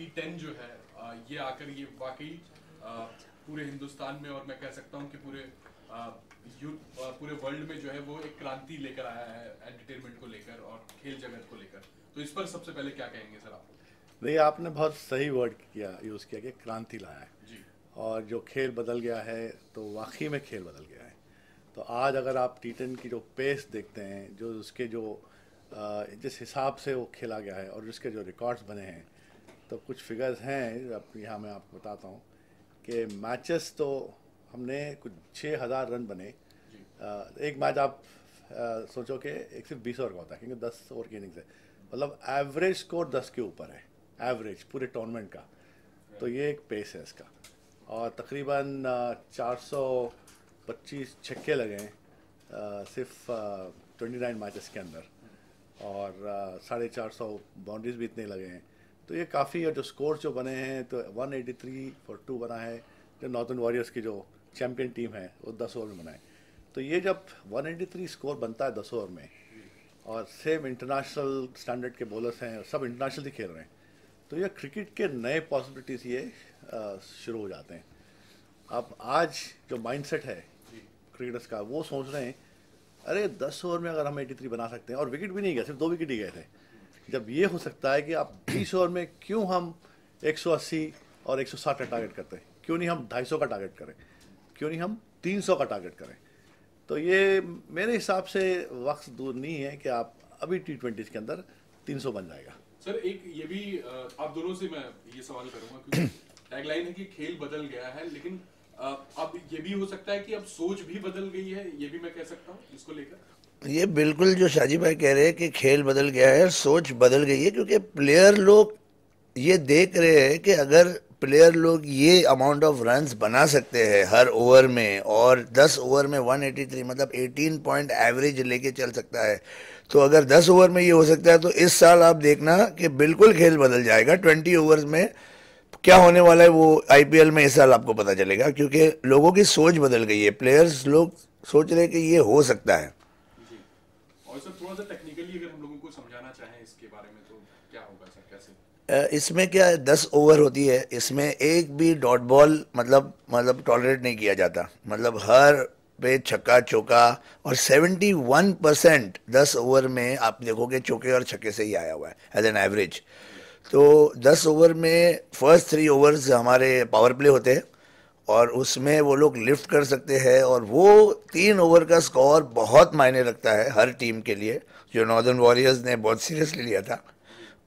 T ten जो है आ, ये आकर ये वाकई पूरे हिंदुस्तान में और मैं कह सकता हूँ कि पूरे आ, यू आ, पूरे वर्ल्ड में जो है वो एक क्रांति लेकर आया है एंटरटेनमेंट को लेकर और खेल जगत को लेकर। तो इस पर सबसे पहले क्या कहेंगे सर आप? नहीं आपने बहुत सही वर्ड किया यूज़ किया कि क्रांति लाया है। जी। और जो खेल बदल गया है तो वाकई में खेल बदल गया है। तो आज अगर आप टी टेन की जो पेस देखते हैं जो उसके जो जिस हिसाब से वो खेला गया है और उसके जो रिकॉर्ड्स बने हैं तो कुछ फिगर्स हैं अब यहाँ मैं आपको बताता हूँ कि मैचेस तो हमने कुछ छः हज़ार रन बने। एक मैच आप सोचो कि एक सिर्फ़ बीस ओवर का होता है क्योंकि दस ओवर की इनिंग्स है। मतलब एवरेज स्कोर दस के ऊपर है एवरेज पूरे टूर्नामेंट का। तो ये एक पेस है इसका। और तकरीबन चार सौ पच्चीस छक्के लगे हैं सिर्फ़ ट्वेंटी नाइन मैचेस के अंदर। और साढ़े चार सौ बाउंड्रीज भी इतने लगे हैं। तो ये काफ़ी जो स्कोर जो बने हैं तो 183 फॉर टू बना है, जो नॉर्थन वॉरियर्स की जो चैम्पियन टीम है, वो दस ओवर में बनाए। तो ये जब 183 स्कोर बनता है दस ओवर में, और सेम इंटरनेशनल स्टैंडर्ड के बॉलर्स हैं, सब इंटरनेशनली खेल रहे हैं तो ये क्रिकेट के नए पॉसिबिलिटीज़ ये शुरू हो जाते हैं। अब आज जो माइंडसेट है क्रिकेटर्स का, वो सोच रहे हैं, अरे दस ओवर में अगर हम 83 बना सकते हैं, और विकेट भी नहीं गए, सिर्फ़ दो विकेट ही गए थे। जब ये हो सकता है कि आप 20 ओवर में क्यों हम 180 और 160 का टारगेट करते हैं? क्यों नहीं हम 250 का टारगेट करें? क्यों नहीं हम 300 का टारगेट करें? तो ये मेरे हिसाब से वक्त दूर नहीं है कि आप अभी टी के अंदर 300 बन जाएगा। सर, एक ये भी आप दोनों से मैं ये सवाल करूँगा क्योंकि टैगलाइन है कि खेल बदल गया है, लेकिन अब ये भी हो सकता है कि अब सोच भी बदल गई है, ये भी मैं कह सकता हूँ इसको लेकर। ये बिल्कुल जो शाजी भाई कह रहे हैं कि खेल बदल गया है, सोच बदल गई है, क्योंकि प्लेयर लोग ये देख रहे हैं कि अगर प्लेयर लोग ये अमाउंट ऑफ़ रन्स बना सकते हैं हर ओवर में और 10 ओवर में 183 मतलब 18 पॉइंट एवरेज लेके चल सकता है तो अगर 10 ओवर में ये हो सकता है तो इस साल आप देखना कि बिल्कुल खेल बदल जाएगा। 20 ओवर्स में क्या होने वाला है वो आईपीएल में इस साल आपको पता चलेगा, क्योंकि लोगों की सोच बदल गई है। प्लेयर्स लोग सोच रहे कि ये हो सकता है। तो इसमें क्या है, दस ओवर होती है, इसमें एक भी डॉट बॉल मतलब मतलब टॉलरेट नहीं किया जाता। मतलब हर पे छक्का, चौका, और 71 परसेंट दस ओवर में आप देखोगे चौके और छक्के से ही आया हुआ है एज एन एवरेज तो दस ओवर में फ़र्स्ट थ्री ओवर्स हमारे पावर प्ले होते हैं। और उसमें वो लोग लिफ्ट कर सकते हैं और वो तीन ओवर का स्कोर बहुत मायने रखता है हर टीम के लिए। जो नॉर्दर्न वॉरियर्स ने बहुत सीरियसली लिया था।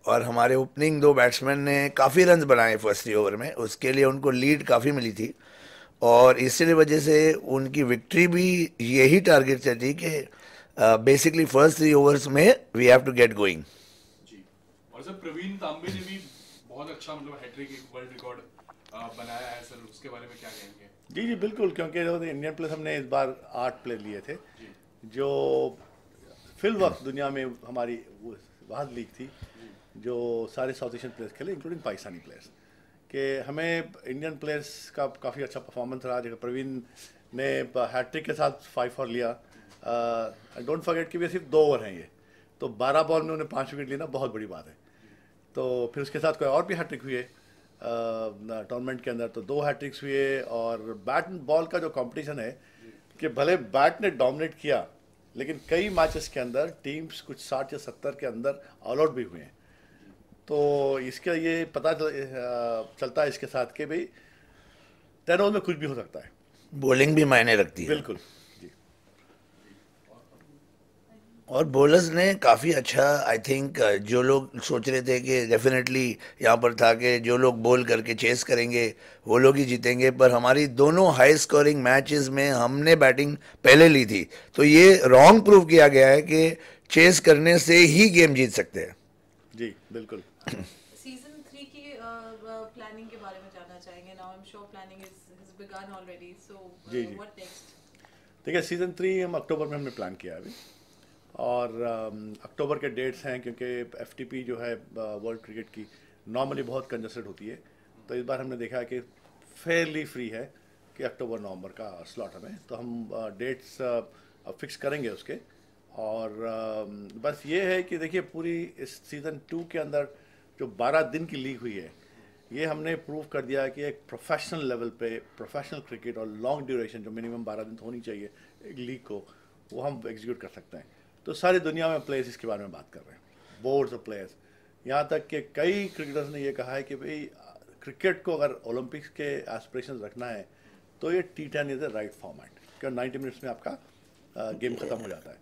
और हमारे ओपनिंग दो बैट्समैन ने काफ़ी रन बनाए फ़र्स्ट थ्री ओवर में। उसके लिए उनको लीड काफ़ी मिली थी। और इसीलिए वजह से उनकी विक्ट्री भी यही टारगेट से थी कि बेसिकली फ़र्स्ट थ्री ओवर्स में we have to get going और सर, प्रवीण तांबे ने भी बहुत अच्छा मतलब हैट्रिक एक वर्ल्ड रिकॉर्ड बनाया है सर उसके बारे में क्या कहेंगे? जी जी बिल्कुल क्योंकि जो इंडियन प्लेयर्स हमने इस बार आठ प्लेयर लिए थे। जो। फिल वक्त दुनिया में हमारी वो वाहद लीग थी जो। सारे साउथ एशियन प्लेयर्स खेले इंक्लूडिंग पाकिस्तानी प्लेयर्स कि हमें इंडियन प्लेयर्स का काफ़ी अच्छा परफॉर्मेंस रहा। जैसे प्रवीण ने हैट्रिक के साथ फाइव फॉर लिया। डोंट फॉरगेट कि वे सिर्फ़ दो ओवर हैं ये। तो बारह बॉल में उन्हें पाँच विकेट लेना बहुत बड़ी बात है। तो फिर उसके साथ कोई और भी हैट्रिक हुए टूर्नामेंट के अंदर तो दो हैट्रिक्स हुए और बैट एंड बॉल का जो कंपटीशन है कि भले बैट ने डोमिनेट किया लेकिन कई मैचेस के अंदर टीम्स कुछ साठ या सत्तर के अंदर ऑल आउट भी हुए हैं। तो इसका ये पता चल, चलता है इसके साथ कि भाई टेन ओवर में कुछ भी हो सकता है। बॉलिंग भी मायने रखती है। बिल्कुल जी और बॉलर्स ने काफ़ी अच्छा आई थिंक जो लोग सोच रहे थे कि डेफिनेटली यहाँ पर था कि जो लोग बॉल करके चेस करेंगे वो लोग ही जीतेंगे। पर हमारी दोनों हाई स्कोरिंग मैचेस में हमने बैटिंग पहले ली थी। तो ये रॉन्ग प्रूव किया गया है कि चेस करने से ही गेम जीत सकते हैं। जी बिल्कुल। सीज़न थ्री की प्लानिंग के बारे में जानना चाहेंगे। Now I am sure planning is began already so. What next देखिए सीज़न थ्री हम अक्टूबर में हमने प्लान किया अभी। और अक्टूबर के डेट्स हैं क्योंकि एफटीपी जो है वर्ल्ड क्रिकेट की नॉर्मली बहुत कंजस्टेड होती है। तो इस बार हमने देखा कि फेयरली फ्री है कि अक्टूबर, नवंबर का स्लॉट हमें। तो हम डेट्स फिक्स करेंगे उसके। और बस ये है कि देखिए पूरी इस सीज़न टू के अंदर जो 12 दिन की लीग हुई है, ये हमने प्रूव कर दिया कि एक प्रोफेशनल लेवल पे प्रोफेशनल क्रिकेट और लॉन्ग ड्यूरेशन जो मिनिमम बारह दिन होनी चाहिए, एक लीग को, वो हम एग्जीक्यूट कर सकते हैं। तो सारी दुनिया में प्लेयर्स इसके बारे में बात कर रहे हैं। बोर्ड्स ऑफ़ प्लेयर्स यहाँ तक कि कई क्रिकेटर्स ने ये कहा है कि भाई क्रिकेट को अगर ओलंपिक्स के एस्पिरेशन रखना है तो ये T ten is the right format क्योंकि नाइन्टी मिनट्स में आपका गेम ख़त्म हो जाता है।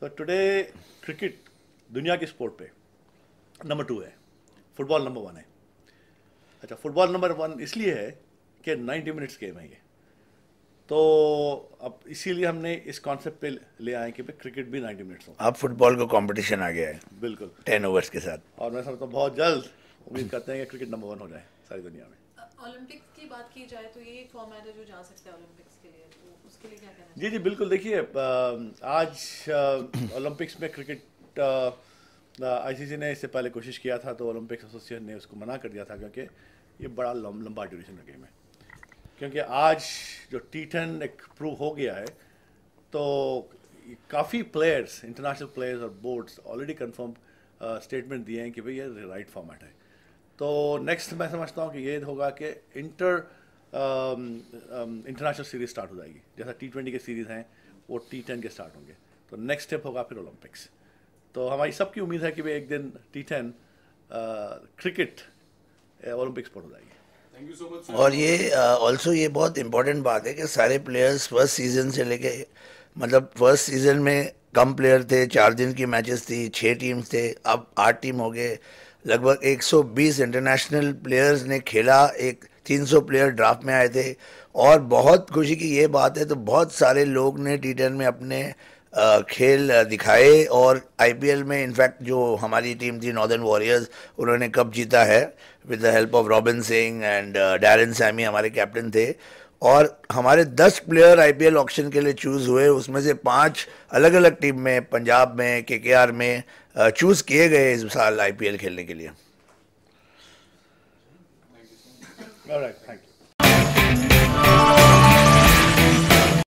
तो टुडे क्रिकेट दुनिया के स्पोर्ट पे नंबर टू है। फुटबॉल नंबर वन है। अच्छा फुटबॉल नंबर वन इसलिए है कि 90 मिनट्स गेम है ये। तो अब इसीलिए हमने इस कॉन्सेप्ट पे ले आए कि भाई क्रिकेट भी 90 मिनट्स हो अब फुटबॉल का कंपटीशन आ गया है। बिल्कुल। टेन ओवर्स के साथ। और मैं समझता हूँ बहुत जल्द उम्मीद करते हैं कि क्रिकेट नंबर वन हो जाए सारी दुनिया में। ओलंपिक्स की बात की जाए तो ये फॉर्मेट है जो जा सकता है ओलंपिक्स के लिए। तो उसके लिए क्या कहना जी जी बिल्कुल। देखिए आज ओलंपिक्स में क्रिकेट आईसीसी ने इससे पहले कोशिश किया था तो ओलंपिक्स एसोसिएशन ने उसको मना कर दिया था क्योंकि ये बड़ा लंबा ड्यूरेशन का गेम है। क्योंकि आज जो टी टेन एक प्रूव हो गया है तो काफ़ी प्लेयर्स इंटरनेशनल प्लेयर्स और बोर्ड्स ऑलरेडी कंफर्म स्टेटमेंट दिए हैं कि भाई ये राइट फॉर्मेट है। तो नेक्स्ट मैं समझता हूँ कि ये होगा कि इंटर इंटरनेशनल सीरीज़ स्टार्ट हो जाएगी। जैसा टी ट्वेंटी के सीरीज़ हैं, वो टी टेन के स्टार्ट होंगे। तो नेक्स्ट स्टेप होगा फिर ओलंपिक्स तो हमारी सबकी उम्मीद है कि भाई एक दिन टी टेन क्रिकेट ओलंपिक्स पर हो जाएगी। और ये ऑल्सो ये बहुत इम्पोर्टेंट बात है कि सारे प्लेयर्स फ़र्स्ट सीज़न से लेके मतलब फ़र्स्ट सीज़न में कम प्लेयर थे, चार दिन की मैचेस थी छः टीम्स थे, अब आठ टीम हो गए। लगभग 120 इंटरनेशनल प्लेयर्स ने खेला, एक 300 प्लेयर ड्राफ्ट में आए थे। और बहुत खुशी की ये बात है तो बहुत सारे लोग ने टी में अपने खेल दिखाए। और आईपीएल में इनफैक्ट जो हमारी टीम थी नॉर्दर्न वॉरियर्स उन्होंने कप जीता है। With the help of Robin Singh and Darren Sammy हमारे कैप्टन थे और हमारे दस प्लेयर आईपीएल ऑक्शन के लिए चूज़ हुए उसमें से पाँच अलग अलग टीम में पंजाब में केकेआर में चूज़ किए गए इस साल आईपीएल खेलने के लिए All right, thank you.